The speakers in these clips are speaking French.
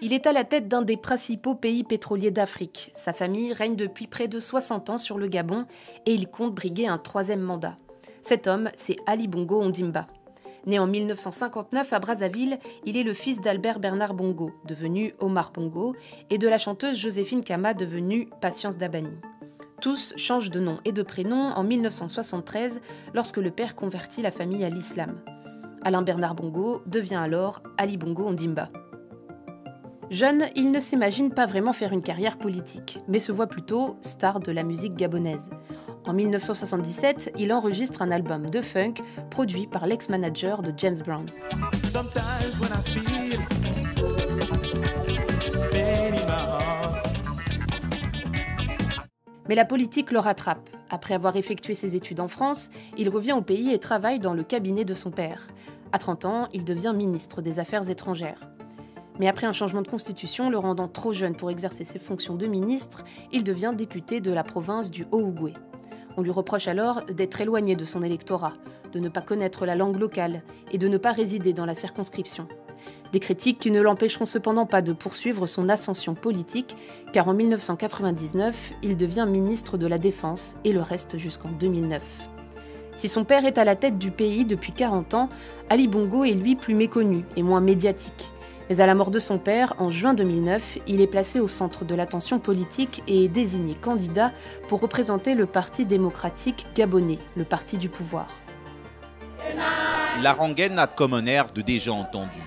Il est à la tête d'un des principaux pays pétroliers d'Afrique. Sa famille règne depuis près de 60 ans sur le Gabon et il compte briguer un troisième mandat. Cet homme, c'est Ali Bongo Ondimba. Né en 1959 à Brazzaville, il est le fils d'Albert Bernard Bongo, devenu Omar Bongo, et de la chanteuse Joséphine Kama, devenue Patience Dabani. Tous changent de nom et de prénom en 1973 lorsque le père convertit la famille à l'islam. Alain Bernard Bongo devient alors Ali Bongo Ondimba. Jeune, il ne s'imagine pas vraiment faire une carrière politique, mais se voit plutôt star de la musique gabonaise. En 1977, il enregistre un album de funk produit par l'ex-manager de James Brown. Mais la politique le rattrape. Après avoir effectué ses études en France, il revient au pays et travaille dans le cabinet de son père. À 30 ans, il devient ministre des Affaires étrangères. Mais après un changement de constitution le rendant trop jeune pour exercer ses fonctions de ministre, il devient député de la province du Haut-Ougoué. On lui reproche alors d'être éloigné de son électorat, de ne pas connaître la langue locale et de ne pas résider dans la circonscription. Des critiques qui ne l'empêcheront cependant pas de poursuivre son ascension politique, car en 1999, il devient ministre de la Défense et le reste jusqu'en 2009. Si son père est à la tête du pays depuis 40 ans, Ali Bongo est lui plus méconnu et moins médiatique. Mais à la mort de son père, en juin 2009, il est placé au centre de l'attention politique et est désigné candidat pour représenter le Parti démocratique gabonais, le parti du pouvoir. La rengaine a comme un air de déjà entendu.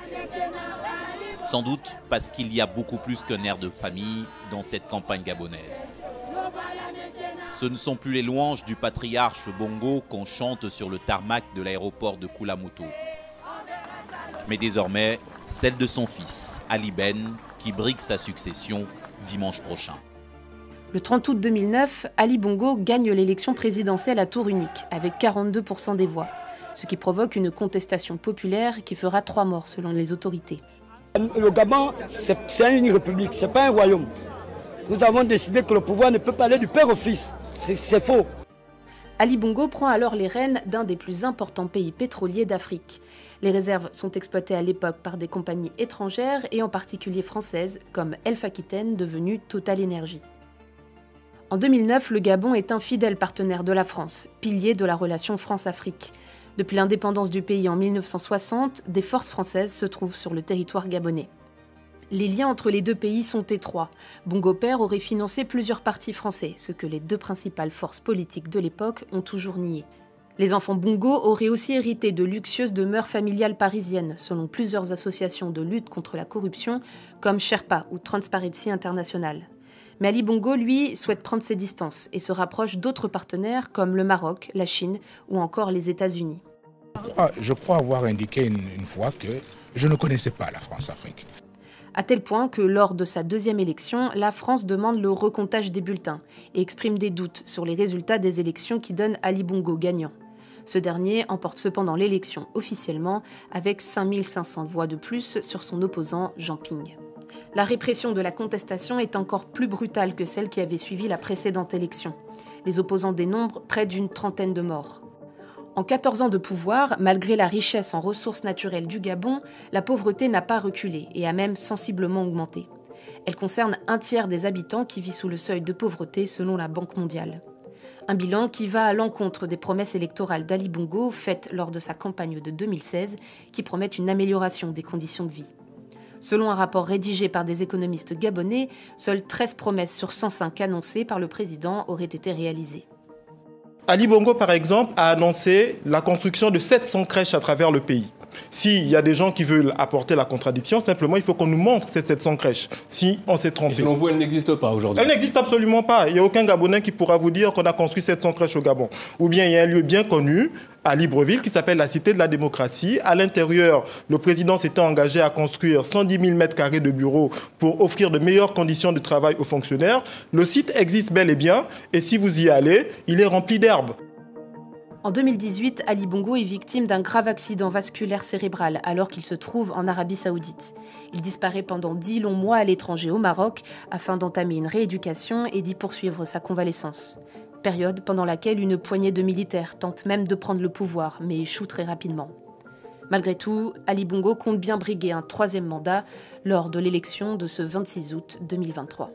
Sans doute parce qu'il y a beaucoup plus qu'un air de famille dans cette campagne gabonaise. Ce ne sont plus les louanges du patriarche Bongo qu'on chante sur le tarmac de l'aéroport de Kulamoto. Mais désormais, celle de son fils, Ali Ben, qui brigue sa succession dimanche prochain. Le 30 août 2009, Ali Bongo gagne l'élection présidentielle à tour unique, avec 42% des voix, ce qui provoque une contestation populaire qui fera trois morts selon les autorités. Le Gabon, c'est une république, ce n'est pas un royaume. Nous avons décidé que le pouvoir ne peut pas aller du père au fils. C'est faux. Ali Bongo prend alors les rênes d'un des plus importants pays pétroliers d'Afrique. Les réserves sont exploitées à l'époque par des compagnies étrangères et en particulier françaises comme Elf Aquitaine devenue Total Energy. En 2009, le Gabon est un fidèle partenaire de la France, pilier de la relation France-Afrique. Depuis l'indépendance du pays en 1960, des forces françaises se trouvent sur le territoire gabonais. Les liens entre les deux pays sont étroits. Bongo Père aurait financé plusieurs partis français, ce que les deux principales forces politiques de l'époque ont toujours nié. Les enfants Bongo auraient aussi hérité de luxueuses demeures familiales parisiennes, selon plusieurs associations de lutte contre la corruption, comme Sherpa ou Transparency International. Mais Ali Bongo, lui, souhaite prendre ses distances et se rapproche d'autres partenaires comme le Maroc, la Chine ou encore les États-Unis. Ah, je crois avoir indiqué une, une fois que je ne connaissais pas la France-Afrique à tel point que lors de sa deuxième élection, la France demande le recomptage des bulletins et exprime des doutes sur les résultats des élections qui donnent Ali Bongo gagnant. Ce dernier emporte cependant l'élection officiellement avec 5500 voix de plus sur son opposant Jean Ping. La répression de la contestation est encore plus brutale que celle qui avait suivi la précédente élection. Les opposants dénombrent près d'une trentaine de morts. En 14 ans de pouvoir, malgré la richesse en ressources naturelles du Gabon, la pauvreté n'a pas reculé et a même sensiblement augmenté. Elle concerne un tiers des habitants qui vivent sous le seuil de pauvreté selon la Banque mondiale. Un bilan qui va à l'encontre des promesses électorales d'Ali Bongo faites lors de sa campagne de 2016 qui promettent une amélioration des conditions de vie. Selon un rapport rédigé par des économistes gabonais, seules 13 promesses sur 105 annoncées par le président auraient été réalisées. Ali Bongo, par exemple, a annoncé la construction de 700 crèches à travers le pays. S'il y a des gens qui veulent apporter la contradiction, simplement, il faut qu'on nous montre cette 700 crèches, si on s'est trompé. Et selon vous, elle n'existe pas aujourd'hui Elle n'existe absolument pas. Il n'y a aucun Gabonais qui pourra vous dire qu'on a construit 700 crèches au Gabon. Ou bien il y a un lieu bien connu à Libreville qui s'appelle la Cité de la démocratie. À l'intérieur, le président s'était engagé à construire 110 000 mètres carrés de bureaux pour offrir de meilleures conditions de travail aux fonctionnaires. Le site existe bel et bien et si vous y allez, il est rempli d'herbes. En 2018, Ali Bongo est victime d'un grave accident vasculaire cérébral alors qu'il se trouve en Arabie saoudite. Il disparaît pendant dix longs mois à l'étranger au Maroc afin d'entamer une rééducation et d'y poursuivre sa convalescence. Période pendant laquelle une poignée de militaires tentent même de prendre le pouvoir mais échouent très rapidement. Malgré tout, Ali Bongo compte bien briguer un troisième mandat lors de l'élection de ce 26 août 2023.